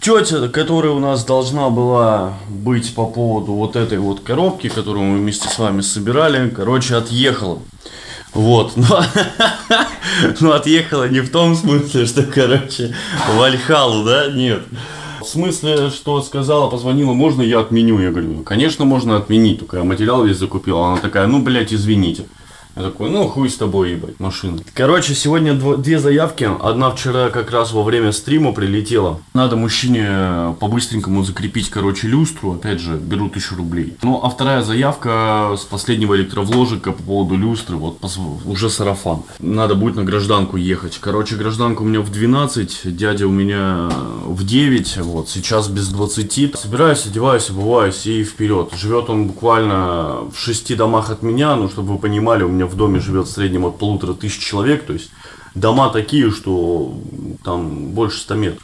Тетя, которая у нас должна была быть по поводу вот этой вот коробки, которую мы вместе с вами собирали, короче, отъехала. Вот, но, но отъехала не в том смысле, что, короче, в Альхалу, да, нет. В смысле, что сказала, позвонила, можно я отменю? Я говорю, ну, конечно, можно отменить, только я материал весь закупил. Она такая, ну, блядь, извините. Я такой, ну хуй с тобой, ебать, машина. Короче, сегодня дво- две заявки. Одна вчера как раз во время стрима прилетела. Надо мужчине по-быстренькому закрепить, короче, люстру. Опять же, беру тысячу рублей. Ну, а вторая заявка с последнего электровложика по поводу люстры. Вот уже сарафан. Надо будет на гражданку ехать. Короче, гражданка у меня в 12, дядя у меня в 9. Вот, сейчас без 20. Собираюсь, одеваюсь, обуваюсь и вперед. Живет он буквально в шести домах от меня. Ну, чтобы вы понимали, у меня в доме живет в среднем от полутора тысяч человек. То есть дома такие, что там больше 100 метров.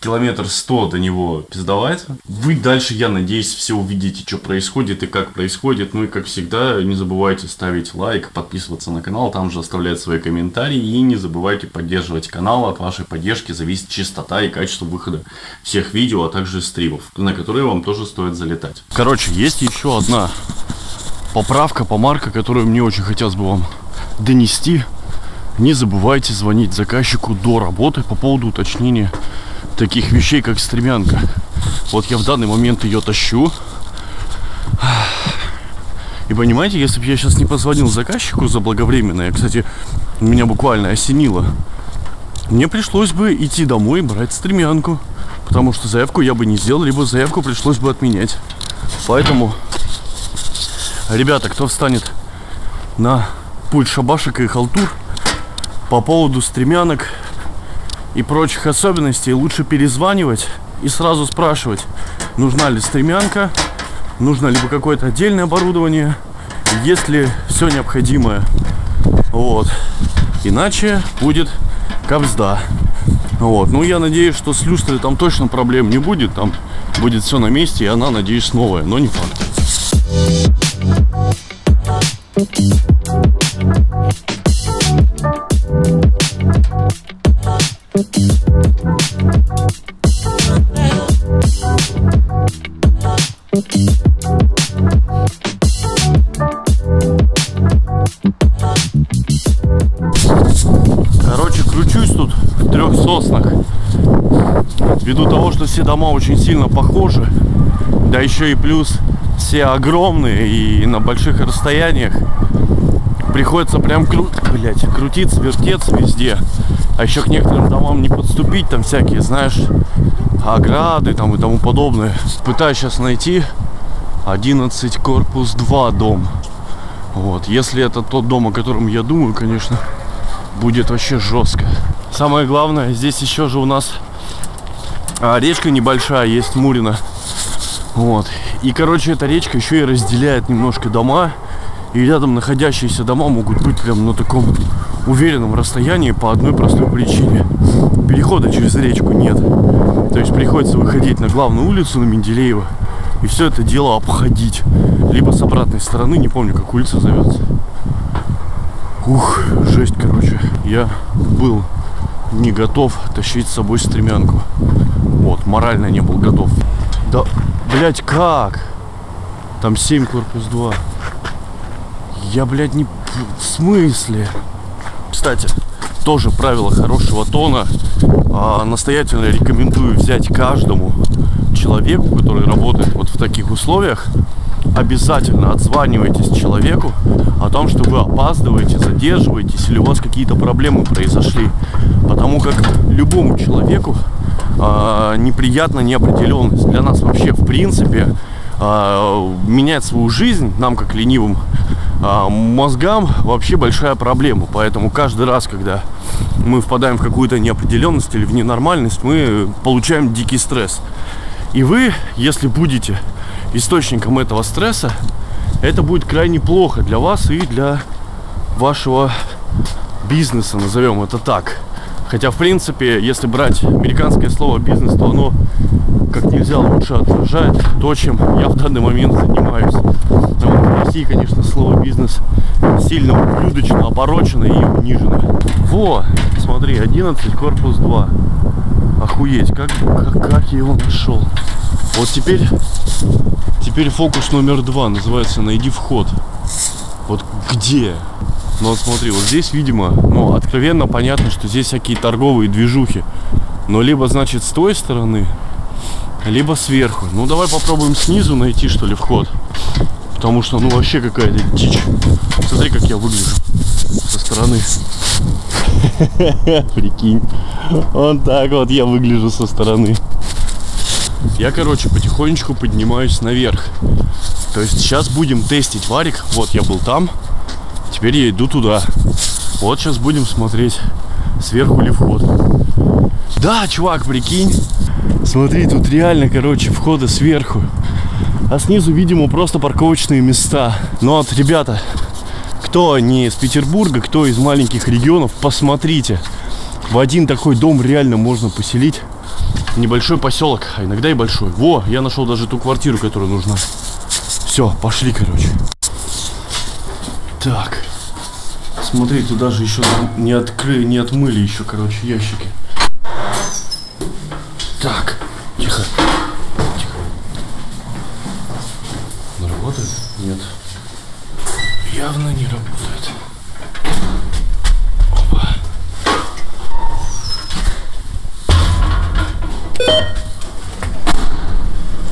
Километр 100 до него пиздовать. Вы дальше, я надеюсь, все увидите, что происходит и как происходит. Ну и как всегда, не забывайте ставить лайк, подписываться на канал, там же оставлять свои комментарии. И не забывайте поддерживать канал. От вашей поддержки зависит частота и качество выхода всех видео, а также стримов, на которые вам тоже стоит залетать. Короче, есть еще одна поправка, помарка, которую мне очень хотелось бы вам донести. Не забывайте звонить заказчику до работы по поводу уточнения таких вещей, как стремянка. Вот я в данный момент ее тащу. И понимаете, если бы я сейчас не позвонил заказчику заблаговременно, я, кстати, меня буквально осенило, мне пришлось бы идти домой и брать стремянку. Потому что заявку я бы не сделал, либо заявку пришлось бы отменять. Поэтому, ребята, кто встанет на пульт шабашек и халтур по поводу стремянок и прочих особенностей, лучше перезванивать и сразу спрашивать, нужна ли стремянка, нужно либо какое-то отдельное оборудование, есть ли все необходимое. Вот. Иначе будет капсда. Вот. Ну, я надеюсь, что с люстрой там точно проблем не будет. Там будет все на месте, и она, надеюсь, новая, но не факт. Короче, кручусь тут в трех соснах. Ввиду того, что все дома очень сильно похожи, да еще и плюс все огромные и на больших расстояниях, приходится прям кру... блять, крутиться, вертеться везде. А еще к некоторым домам не подступить, там всякие, знаешь, ограды там и тому подобное. Пытаюсь сейчас найти 11 корпус 2 дом. Вот, если это тот дом, о котором я думаю, конечно, будет вообще жестко. Самое главное, здесь еще же у нас а, речка небольшая, есть Мурина. Вот. И, короче, эта речка еще и разделяет немножко дома. И рядом находящиеся дома могут быть прям на таком уверенном расстоянии по одной простой причине. Перехода через речку нет. То есть приходится выходить на главную улицу, на Менделеева, и все это дело обходить. Либо с обратной стороны, не помню, как улица зовется. Ух, жесть, короче. Я был не готов тащить с собой стремянку. Вот, морально не был готов. Да, блять, как? Там 7 корпус 2. Я, блядь, не... В смысле? Кстати, тоже правило хорошего тона. А, настоятельно рекомендую взять каждому человеку, который работает вот в таких условиях, обязательно отзванивайтесь человеку о том, что вы опаздываете, задерживаетесь или у вас какие-то проблемы произошли. Потому как любому человеку а, неприятна неопределенность. Для нас вообще в принципе а, менять свою жизнь нам как ленивым а, мозгам вообще большая проблема. Поэтому каждый раз, когда мы впадаем в какую-то неопределенность или в ненормальность, мы получаем дикий стресс. И вы, если будете источником этого стресса, это будет крайне плохо для вас и для вашего бизнеса, назовем это так. Хотя, в принципе, если брать американское слово бизнес, то оно как нельзя лучше отражает то, чем я в данный момент занимаюсь. Вот в России, конечно, слово бизнес сильно ублюдочно, опорочено и унижено. Во, смотри, 11, корпус 2. Охуеть, как, как, как я его нашел. Вот теперь, теперь фокус номер два называется «Найди вход». Вот где? Ну вот смотри, вот здесь, видимо, ну, откровенно понятно, что здесь всякие торговые движухи. Но либо, значит, с той стороны, либо сверху. Ну, давай попробуем снизу найти, что ли, вход. Потому что, ну, вообще какая-то дичь. Смотри, как я выгляжу со стороны. Прикинь. Вот так вот я выгляжу со стороны. Я, короче, потихонечку поднимаюсь наверх. То есть сейчас будем тестить варик. Вот я был там. Теперь я иду туда. Вот сейчас будем смотреть, сверху ли вход. Да, чувак, прикинь. Смотри, тут реально, короче, входа сверху. А снизу, видимо, просто парковочные места. Но вот, ребята, кто не из Петербурга, кто из маленьких регионов, посмотрите. В один такой дом реально можно поселить. Небольшой поселок, а иногда и большой. Во, я нашел даже ту квартиру, которая нужна. Все, пошли, короче. Так. Смотри, туда же еще не открыли, не отмыли еще, короче, ящики. Так, тихо. Тихо. Он работает? Нет. Явно не работает. Опа.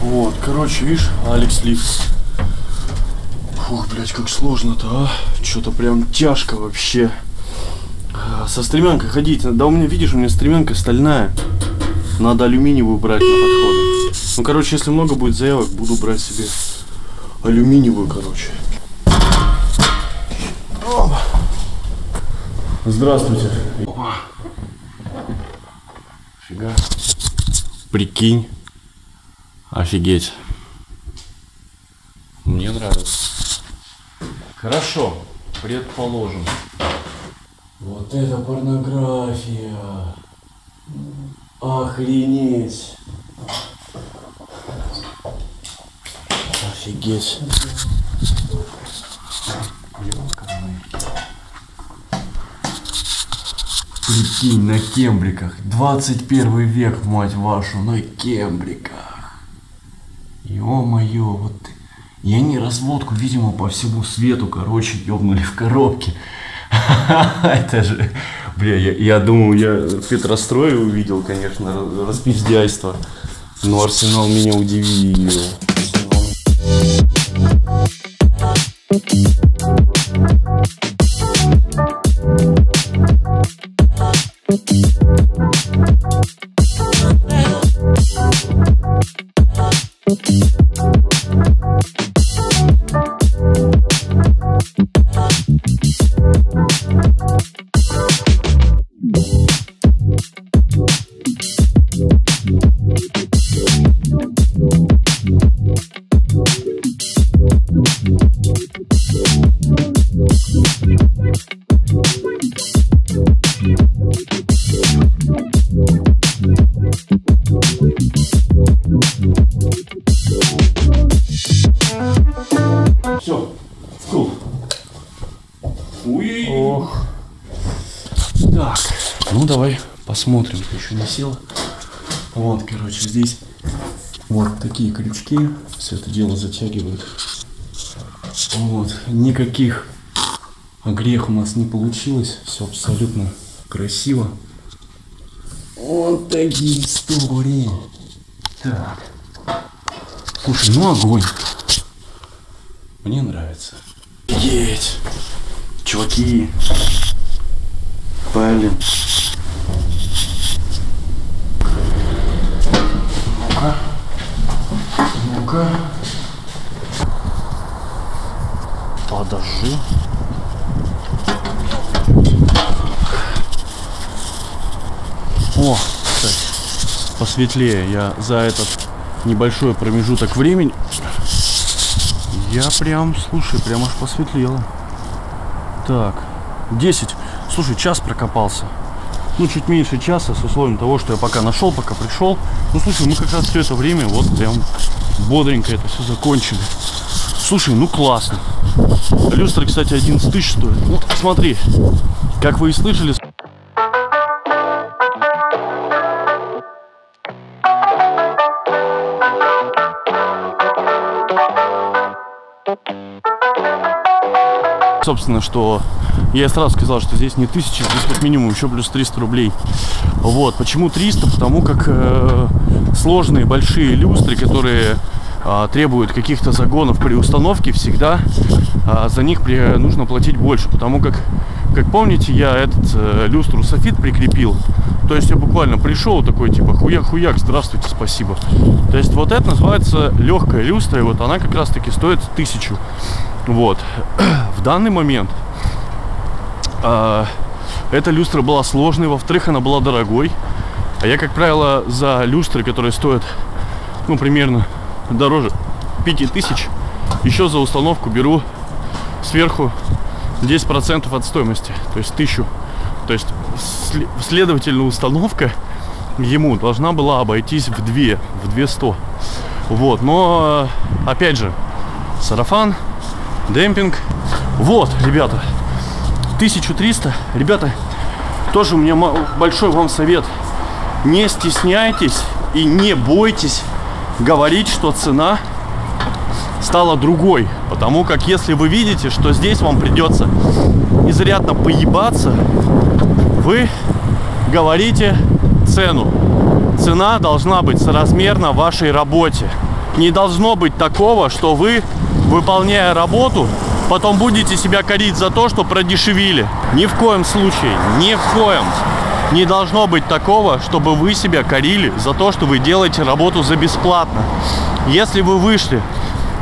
Вот, короче, видишь, Алекс лифт. Фух, блядь, как сложно-то, а. Что-то прям тяжко вообще. А, Со стремянкой ходить. Да у меня, видишь, у меня стремянка стальная. Надо алюминиевую брать на подходы. Ну, короче, если много будет заявок, буду брать себе алюминиевую, короче. Здравствуйте. Опа. Фига. Прикинь. Офигеть. Мне нравится. Хорошо, предположим. Вот это порнография. Охренеть. Офигеть. Прикинь, на кембриках. 21 век, мать вашу, на кембриках. Ё-моё, вот и они разводку, видимо, по всему свету, короче, ёбнули в коробке. Это же, бля, я, я думал, я Петрострой увидел, конечно, распиздяйство. Но Арсенал меня удивил. Все, ты еще не села. Вот, короче, здесь вот такие крючки. Все это дело затягивают. Вот, никаких грех у нас не получилось. Все абсолютно красиво. Вот такие истории. Так. Слушай, ну огонь. Мне нравится. Есть. Чуваки. Блин. Ну-ка. Ну-ка. Подожди. О, кстати, посветлее. Я за этот небольшой промежуток времени я прям, слушай, прям аж посветлело. Так, 10. Слушай, час прокопался. Ну, чуть меньше часа, с условием того, что я пока нашел, пока пришел. Ну, слушай, мы как раз все это время вот прям бодренько это все закончили. Слушай, ну классно. Люстра, кстати, 11 тысяч стоит. Ну, смотри, как вы и слышали... Собственно, что я сразу сказал, что здесь не 1000, здесь как минимум еще плюс 300 рублей. Вот, почему 300? Потому как э, сложные большие люстры, которые э, требуют каких-то загонов при установке, всегда э, за них при, нужно платить больше. Потому как, как помните, я этот э, люстру софит прикрепил. То есть я буквально пришел такой, типа, хуяк-хуяк, здравствуйте, спасибо. То есть вот это называется легкая люстра, и вот она как раз-таки стоит тысячу. Вот. В данный момент э, эта люстра была сложной, во-вторых, она была дорогой. А я, как правило, за люстры, которые стоят, ну, примерно дороже 5000, еще за установку беру сверху 10% от стоимости, то есть 1000. То есть, следовательно, установка ему должна была обойтись в 2, в 200. Вот, но, опять же, сарафан, демпинг. Вот, ребята, 1300. Ребята, тоже у меня большой вам совет. Не стесняйтесь и не бойтесь говорить, что цена стала другой. Потому как если вы видите, что здесь вам придется изрядно поебаться, вы говорите цену. Цена должна быть соразмерна вашей работе. Не должно быть такого, что вы, выполняя работу, потом будете себя корить за то, что продешевили. Ни в коем случае, ни в коем. Не должно быть такого, чтобы вы себя корили за то, что вы делаете работу за бесплатно. Если вы вышли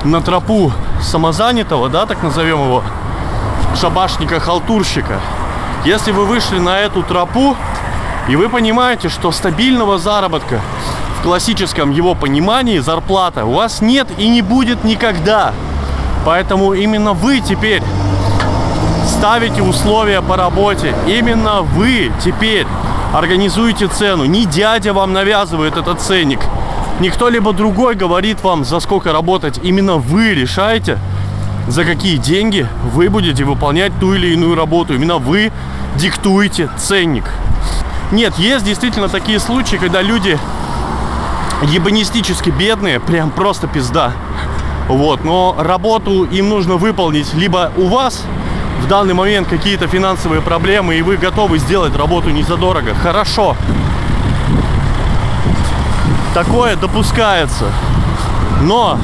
на тропу самозанятого, да, так назовем его, шабашника-халтурщика, если вы вышли на эту тропу, и вы понимаете, что стабильного заработка в классическом его понимании зарплата у вас нет и не будет никогда. Поэтому именно вы теперь ставите условия по работе. Именно вы теперь организуете цену. Не дядя вам навязывает этот ценник. Не кто-либо другой говорит вам, за сколько работать. Именно вы решаете, за какие деньги вы будете выполнять ту или иную работу. Именно вы диктуете ценник. Нет, есть действительно такие случаи, когда люди ебанистически бедные, прям просто пизда. Вот, но работу им нужно выполнить либо у вас в данный момент какие-то финансовые проблемы, и вы готовы сделать работу не задорого. Хорошо. Такое допускается. Но,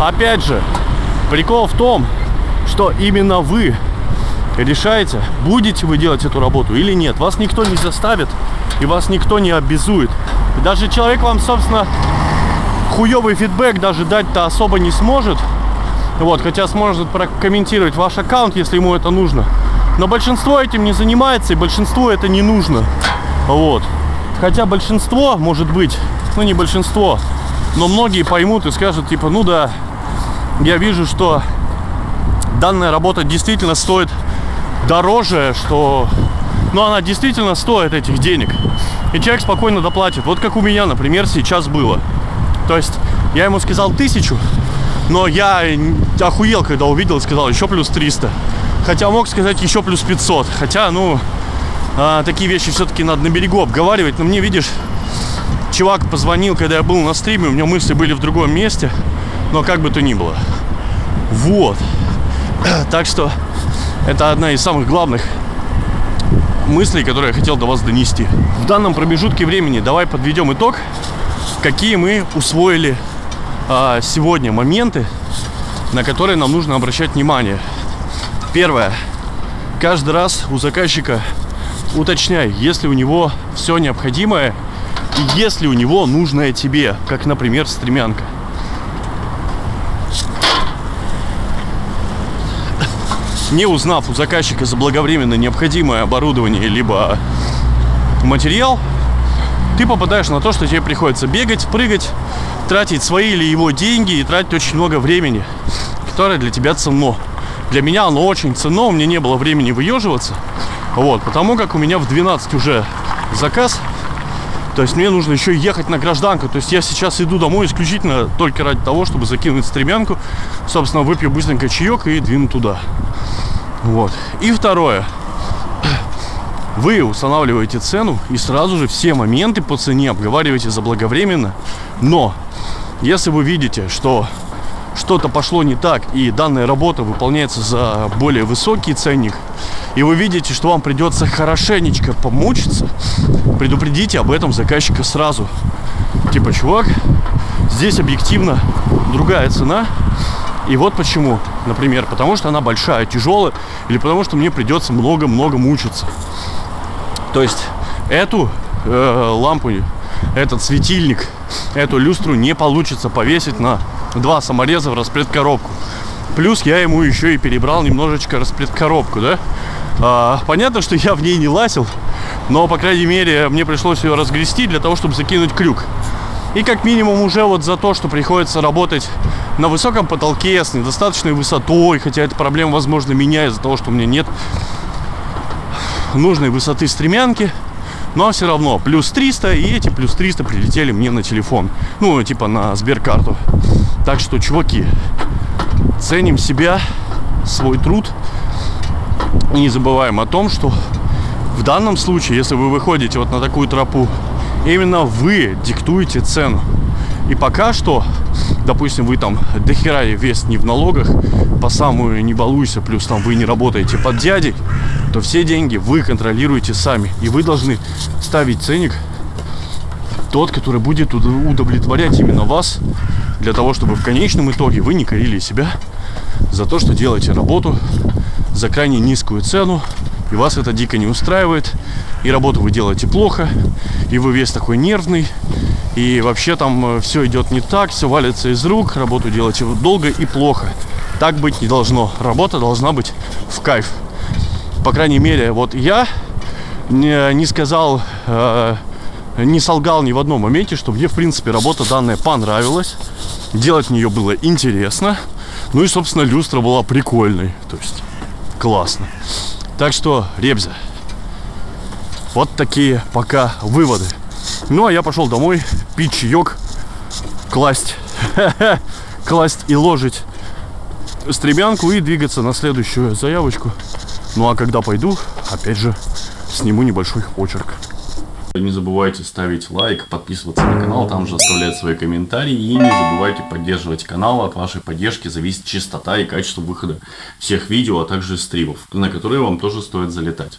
опять же, прикол в том, что именно вы решаете, будете вы делать эту работу или нет. Вас никто не заставит и вас никто не обязует. Даже человек вам, собственно, хуёвый фидбэк даже дать-то особо не сможет. Вот, хотя сможет прокомментировать ваш аккаунт, если ему это нужно. Но большинство этим не занимается, и большинству это не нужно. Вот. Хотя большинство, может быть, ну не большинство, но многие поймут и скажут, типа, ну да, я вижу, что данная работа действительно стоит дороже, что ну, она действительно стоит этих денег. И человек спокойно доплатит. Вот как у меня, например, сейчас было. То есть я ему сказал тысячу, но я охуел, когда увидел, сказал еще плюс 300. Хотя мог сказать еще плюс 500. Хотя, ну, а, такие вещи все-таки надо на берегу обговаривать. Но мне, видишь, чувак позвонил, когда я был на стриме, у меня мысли были в другом месте. Но как бы то ни было. Вот. Так что это одна из самых главных мыслей, которые я хотел до вас донести. В данном промежутке времени давай подведем итог, какие мы усвоили а, сегодня моменты, на которые нам нужно обращать внимание. Первое. Каждый раз у заказчика уточняй, если у него все необходимое и если у него нужное тебе, как, например, стремянка. не узнав у заказчика заблаговременно необходимое оборудование либо материал, ты попадаешь на то, что тебе приходится бегать, прыгать, тратить свои или его деньги и тратить очень много времени, которое для тебя ценно. Для меня оно очень ценно, у меня не было времени выеживаться. Вот, потому как у меня в 12 уже заказ, то есть мне нужно еще ехать на гражданку. То есть я сейчас иду домой исключительно только ради того, чтобы закинуть стремянку. Собственно, выпью быстренько чаек и двину туда. Вот. И второе. Вы устанавливаете цену и сразу же все моменты по цене обговариваете заблаговременно. Но если вы видите, что что-то пошло не так, и данная работа выполняется за более высокий ценник, и вы видите, что вам придется хорошенечко помучиться, предупредите об этом заказчика сразу. Типа, чувак, здесь объективно другая цена, и вот почему. Например, потому что она большая, тяжелая, или потому что мне придется много-много мучиться. То есть эту э, лампу, этот светильник, эту люстру не получится повесить на два самореза в распредкоробку. Плюс я ему еще и перебрал немножечко распредкоробку, да? А, понятно, что я в ней не лазил, но, по крайней мере, мне пришлось ее разгрести для того, чтобы закинуть крюк. И как минимум уже вот за то, что приходится работать на высоком потолке с недостаточной высотой, хотя эта проблема, возможно, меня из-за того, что у меня нет нужной высоты стремянки, но все равно плюс 300, и эти плюс 300 прилетели мне на телефон, ну, типа на Сберкарту. Так что, чуваки, ценим себя, свой труд, и не забываем о том, что в данном случае, если вы выходите вот на такую тропу, именно вы диктуете цену. И пока что, допустим, вы там дохера вес не в налогах, по самую не балуйся, плюс там вы не работаете под дядей, то все деньги вы контролируете сами. И вы должны ставить ценник тот, который будет удовлетворять именно вас, для того, чтобы в конечном итоге вы не корили себя за то, что делаете работу за крайне низкую цену, и вас это дико не устраивает, и работу вы делаете плохо, и вы весь такой нервный, и вообще там э, все идет не так, все валится из рук, работу делаете долго и плохо. Так быть не должно. Работа должна быть в кайф. По крайней мере, вот я не, не сказал, э, не солгал ни в одном моменте, что мне, в принципе, работа данная понравилась. Делать в нее было интересно. Ну и, собственно, люстра была прикольной. То есть, классно. Так что, Ребзя, вот такие пока выводы. Ну, а я пошел домой пить чаек, класть, класть и ложить стремянку и двигаться на следующую заявочку. Ну, а когда пойду, опять же, сниму небольшой очерк. Не забывайте ставить лайк, подписываться на канал, там же оставлять свои комментарии. И не забывайте поддерживать канал. От вашей поддержки зависит частота и качество выхода всех видео, а также стримов, на которые вам тоже стоит залетать.